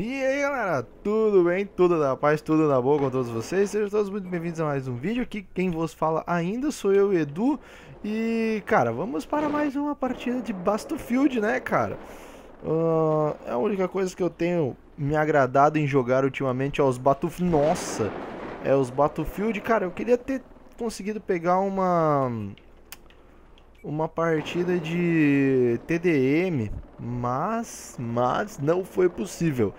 E aí galera, tudo bem? Tudo na paz, tudo na boa com todos vocês? Sejam todos muito bem-vindos a mais um vídeo aqui. Quem vos fala ainda sou eu, Edu. E, cara, vamos para mais uma partida de Battlefield, né, cara? Uh, é a única coisa que eu tenho me agradado em jogar ultimamente é os Battlefield. Nossa! É os Battlefield. Cara, eu queria ter conseguido pegar uma uma partida de TDM, mas, mas não foi possível.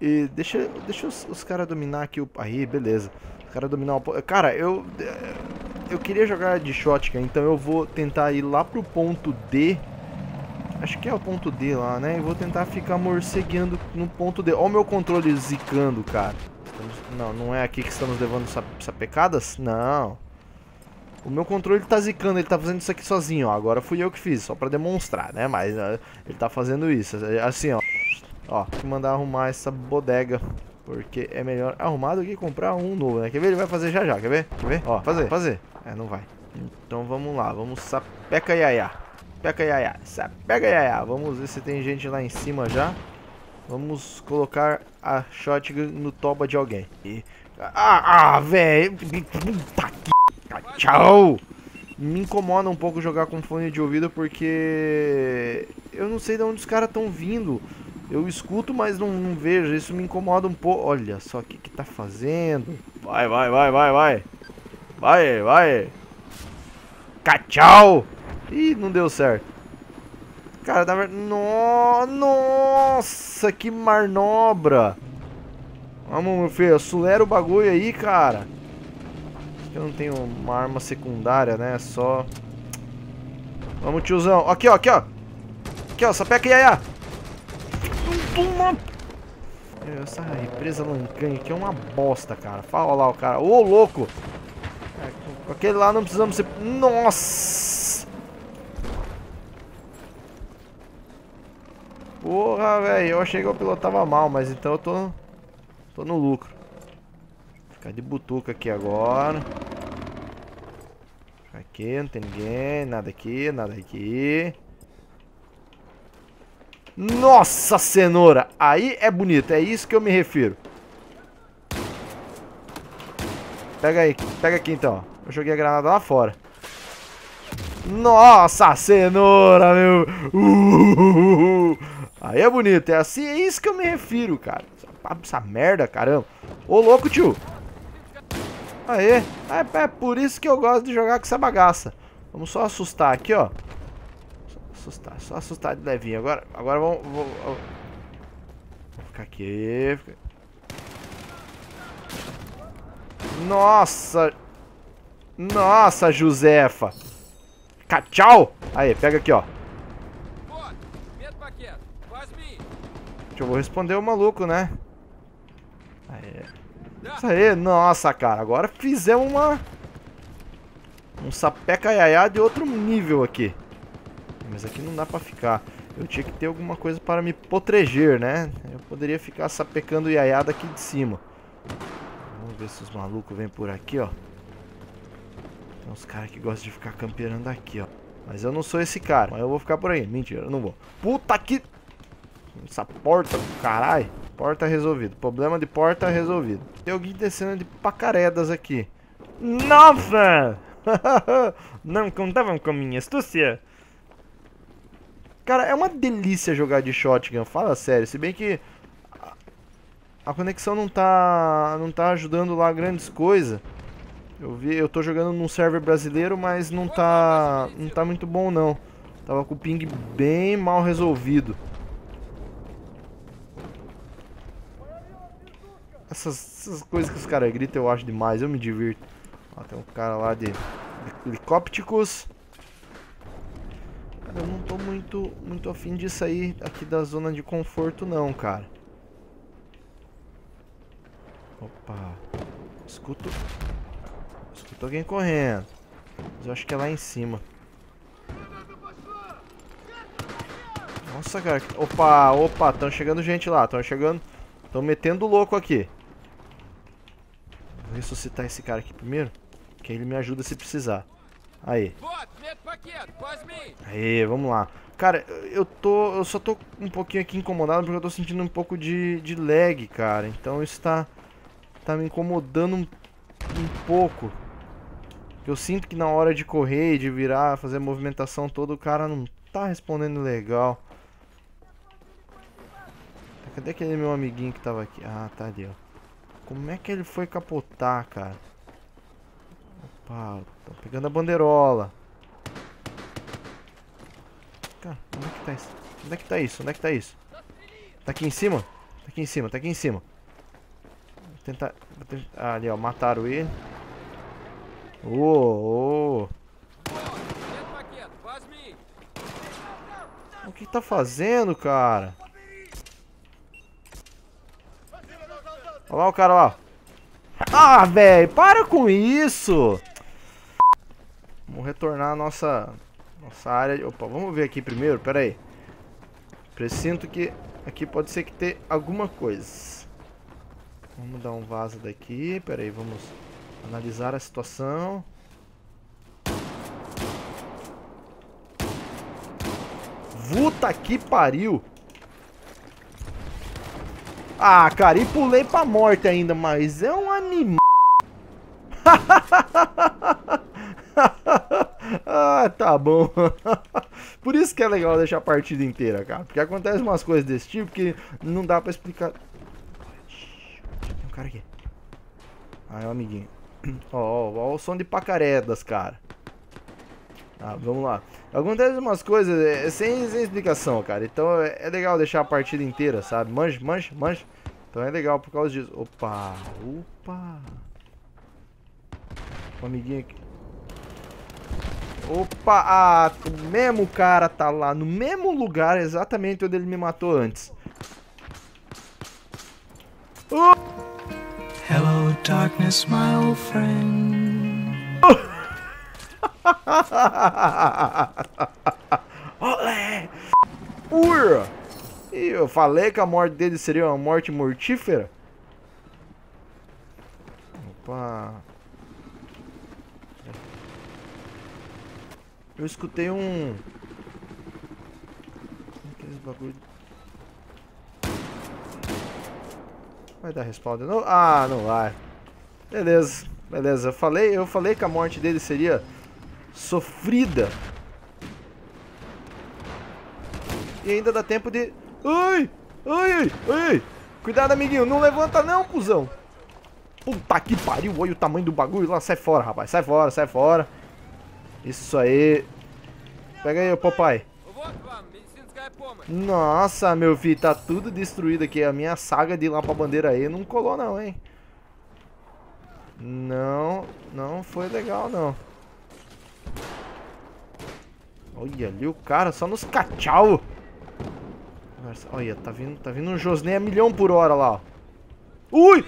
E deixa, deixa os, os caras dominar aqui o... Aí, beleza. Os caras dominar o... Cara, eu... Eu queria jogar de shotgun, então eu vou tentar ir lá pro ponto D. Acho que é o ponto D lá, né? E vou tentar ficar morcegueando no ponto D. Olha o meu controle zicando, cara. Estamos... Não, não é aqui que estamos levando sapecadas? Não. O meu controle tá zicando, ele tá fazendo isso aqui sozinho, ó. Agora fui eu que fiz, só pra demonstrar, né? Mas uh, ele tá fazendo isso, assim, ó. Ó, que mandar arrumar essa bodega. Porque é melhor arrumar do que comprar um novo, né? Quer ver? Ele vai fazer já já, quer ver? Quer ver? Ó, fazer, fazer. É, não vai. Então vamos lá, vamos sapeca iaiá. Sapeca iaiá, sapeca iaiá. Vamos ver se tem gente lá em cima já. Vamos colocar a shotgun no toba de alguém. E... Ah, ah velho. Puta que Tchau! Me incomoda um pouco jogar com fone de ouvido porque eu não sei de onde os caras estão vindo. Eu escuto, mas não, não, vejo. Isso me incomoda um pouco. Olha só o que que tá fazendo. Vai, vai, vai, vai, vai. Vai, vai. Tchau! Ih, não deu certo. Cara, dá no... Nossa, que marnobra. Vamos, meu filho, acelera o bagulho aí, cara. Eu não tenho uma arma secundária, né? Só... Vamos, tiozão. Aqui, ó, aqui, ó. Aqui, ó, sapeca iaia. Essa represa Lancanha aqui é uma bosta, cara. Fala lá o cara. Ô, louco. É, com aquele lá não precisamos ser... Nossa! Porra, velho. Eu achei que eu pilotava mal, mas então eu tô... Tô no lucro. Ficar de butuca aqui agora. Aqui, não tem ninguém. Nada aqui, nada aqui. Nossa cenoura! Aí é bonito, é isso que eu me refiro. Pega aí, pega aqui então. Eu joguei a granada lá fora. Nossa cenoura, meu! Aí é bonito, é assim, é isso que eu me refiro, cara. Essa, essa merda, caramba. Ô louco, tio. Aê, é, é por isso que eu gosto de jogar com essa bagaça. Vamos só assustar aqui, ó. Só assustar, só assustar de levinho. Agora, agora vamos... Vou, vou ficar aqui. Nossa! Nossa, Josefa! Tchau! Aí, pega aqui, ó. Deixa eu vou responder o maluco, né? Aí. Isso aí, nossa, cara. Agora fizemos uma... Um sapeca iaiá de outro nível aqui. Mas aqui não dá pra ficar. Eu tinha que ter alguma coisa para me proteger, né? Eu poderia ficar sapecando iaiá daqui de cima. Vamos ver se os malucos vêm por aqui, ó. Tem uns caras que gostam de ficar campeando aqui, ó. Mas eu não sou esse cara. Mas eu vou ficar por aí. Mentira, eu não vou. Puta que... Essa porta do caralho. Porta resolvido. Problema de porta resolvido. Tem alguém descendo de pacaredas aqui. Nossa! Não contavam com minha astúcia? Cara, é uma delícia jogar de shotgun, fala sério. Se bem que a conexão não tá, não tá ajudando lá grandes coisas. Eu vi, eu tô jogando num server brasileiro, mas não tá, não tá muito bom não. Tava com o ping bem mal resolvido. Essas, essas coisas que os caras gritam eu acho demais, eu me divirto. Ó, tem um cara lá de, helicópticos. Cara, eu não tô muito, muito afim de sair aqui da zona de conforto não, cara. Opa. Escuto. Escuto alguém correndo. Mas eu acho que é lá em cima. Nossa, cara. Opa, opa. Estão chegando gente lá. Estão chegando. Estão metendo louco aqui. Ressuscitar esse cara aqui primeiro. Que aí ele me ajuda se precisar. Aí. Aí, vamos lá. Cara, eu tô. Eu só tô um pouquinho aqui incomodado porque eu tô sentindo um pouco de, de lag, cara. Então isso tá. Tá me incomodando um, um pouco. Eu sinto que na hora de correr de virar, fazer a movimentação toda, o cara não tá respondendo legal. Cadê aquele meu amiguinho que tava aqui? Ah, tá ali, ó. Como é que ele foi capotar, cara? Opa, tô pegando a bandeirola. Cara, onde é que tá isso? Onde é que tá isso? Onde é que tá isso? Tá aqui em cima? Tá aqui em cima, tá aqui em cima. Vou tentar... Vou tentar... Ah, ali, ó. Mataram ele. Ô, oh. O que tá fazendo, cara? Olha lá o cara lá. Ah, velho, para com isso! Vamos retornar a nossa, nossa área. Opa, vamos ver aqui primeiro, pera aí. Presinto que aqui pode ser que tenha alguma coisa. Vamos dar um vaso daqui, pera aí, vamos analisar a situação. Puta que pariu! Ah, cara, e pulei pra morte ainda, mas é um animal. ah, tá bom. Por isso que é legal deixar a partida inteira, cara. Porque acontece umas coisas desse tipo que não dá pra explicar. Tem um cara aqui. Ah, é um amiguinho. Ó, ó, ó o som de pacaredas, cara. Ah, vamos lá. Acontece umas coisas é, sem, sem explicação, cara. Então é, é, legal deixar a partida inteira, sabe? Manja, manja, manja. Então é legal por causa disso. Opa, opa. Um amiguinho aqui. Opa, ah, o mesmo cara tá lá no mesmo lugar exatamente onde ele me matou antes. Hello darkness, my old friend. Olé! Ura! E eu falei que a morte dele seria uma morte mortífera? Opa! Eu escutei um... Aqueles bagulho... Vai dar respawn de novo? Ah, não vai. Beleza, beleza. Eu falei, eu falei que a morte dele seria sofrida. E ainda dá tempo de... Ai! Ai, ai, ai! Cuidado, amiguinho. Não levanta não, cuzão. Puta que pariu. Olha o tamanho do bagulho lá. Sai fora, rapaz. Sai fora, sai fora. Isso aí. Pega aí, papai. Nossa, meu filho. Tá tudo destruído aqui. A minha saga de ir lá pra bandeira aí não colou não, hein. Não, não foi legal, não. Olha ali o cara, só nos cachau. Olha, tá vindo, tá vindo um Josney a milhão por hora lá, ó. Ui!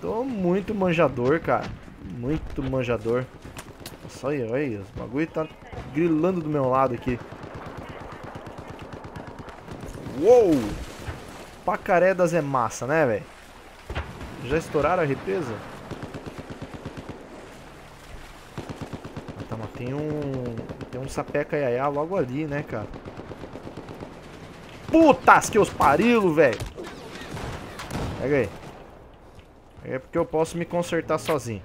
Tô muito manjador, cara. Muito manjador. Nossa, olha, olha. O bagulho tá grilando do meu lado aqui. Uou! Pacaredas é massa, né, velho? Já estouraram a represa? Ah, tá, mas tem um... Sapeca iaiá logo ali, né, cara? Putas que os parilo, velho. Pega aí. É porque eu posso me consertar sozinho.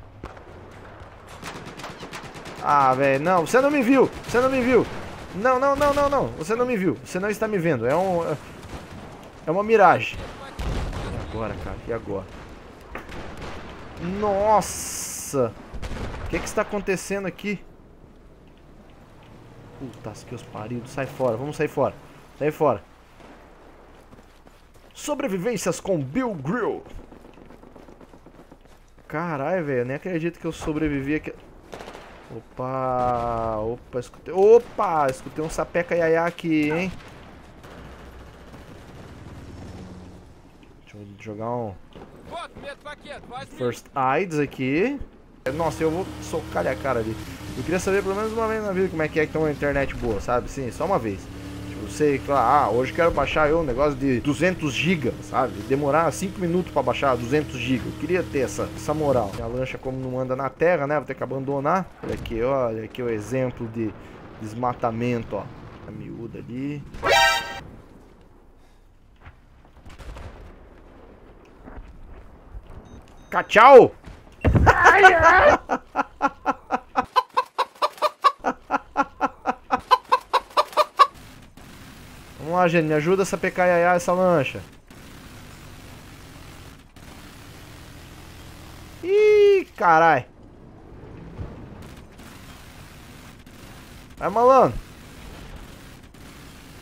Ah, velho, não, você não me viu, você não me viu. Não, não, não, não, não, você não me viu, você não está me vendo, é um... É uma miragem. E agora, cara, e agora? Nossa! O que que está acontecendo aqui? Putas que os paridos, sai fora, vamos sair fora, sai fora. Sobrevivências com Bill Grill. Caralho, velho, nem acredito que eu sobrevivi aqui. Opa, opa, escutei. Opa, escutei um sapeca iaiá aqui, hein? Deixa eu jogar um. First Aids aqui. Nossa, eu vou socar a cara ali. Eu queria saber pelo menos uma vez na vida como é que é que tem uma internet boa, sabe? Sim, só uma vez. Tipo, sei lá, ah, hoje quero baixar eu um negócio de 200 GB, sabe? Demorar 5 minutos para baixar 200 GB. Eu queria ter essa, essa moral. Minha lancha como não anda na terra, né? Vou ter que abandonar. Olha aqui, olha aqui o exemplo de desmatamento, ó. A miúda ali. Tchau! Ai, ai. Gente, me ajuda a sapecar essa lancha. Ih, carai. Vai, malandro.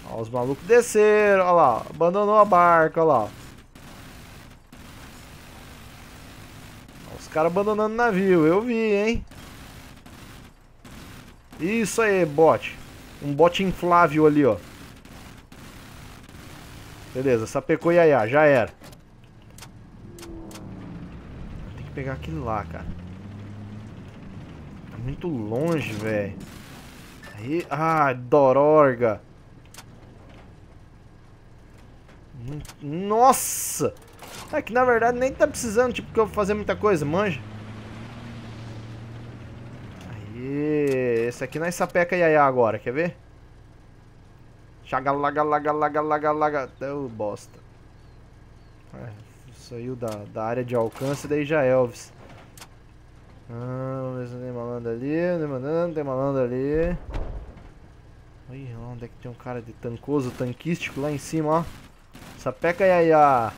Ó, os malucos desceram, ó lá. Abandonou a barca, ó lá. Os caras abandonando o navio, eu vi, hein? Isso aí, bote. Um bote inflável ali, ó. Beleza, sapecou Yaya, já era. Tem que pegar aquele lá, cara. Tá muito longe, velho. Aí, ah, Dororga. Nossa! É que na verdade nem tá precisando, tipo, que eu vou fazer muita coisa, manja. Aí, esse aqui nós sapeca Yaya agora, quer ver? Chagalagalagalagalaga. Deu bosta. É, saiu da, da área de alcance, daí já é Elvis. Ah, ver se tem malandro ali, tem malandro, tem malandro ali. Ih, onde é que tem um cara de tancoso, tanquístico lá em cima, ó. Sapeca Yaya.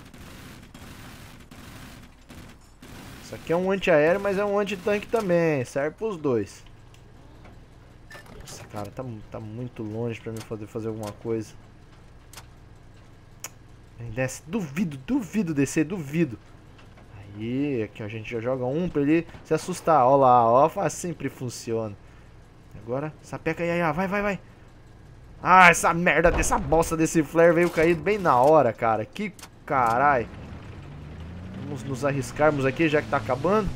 Isso aqui é um antiaéreo, mas é um antitanque também. Serve pros dois. Cara, tá, tá muito longe pra mim poder fazer alguma coisa. Desce. Duvido, duvido descer, duvido. Aí, aqui a gente já joga um pra ele se assustar. Ó lá, ó, sempre funciona. Agora, sapeca aí, aí, vai, vai, vai. Ah, essa merda dessa bosta desse flare veio cair bem na hora, cara. Que carai. Vamos nos arriscarmos aqui, já que tá acabando.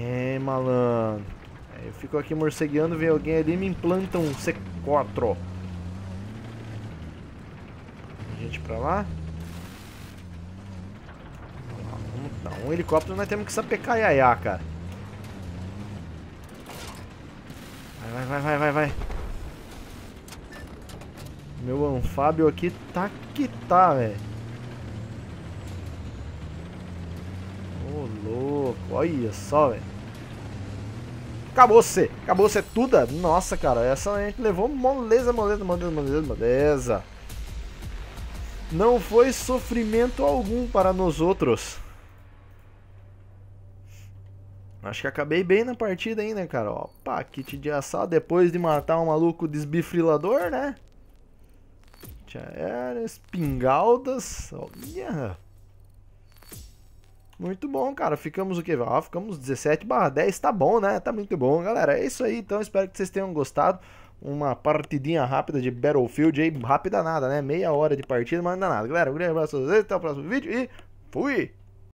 É, malandro. Fico aqui morcegueando, vem alguém ali e me implanta um C4. Gente pra lá. Um helicóptero, nós temos que sapecar iaiá, cara. Vai, vai, vai, vai, vai. Meu anfábio aqui tá que tá, velho. Ô, louco. Olha só, velho. Acabou-se. Acabou-se tudo. Nossa, cara. Essa a gente levou moleza, moleza, moleza, moleza, moleza. Não foi sofrimento algum para nós outros. Acho que acabei bem na partida ainda, cara. Opa, kit de assado depois de matar um maluco desbifrilador, né? Já era, espingaldas. Olha. Muito bom, cara. Ficamos o que? Ah, ficamos 17 barra 10. Tá bom, né? Tá muito bom, galera. É isso aí. Então, espero que vocês tenham gostado. Uma partidinha rápida de Battlefield aí. Rápida nada, né? Meia hora de partida, mas não dá nada. Galera, um grande abraço. Até o próximo vídeo e fui!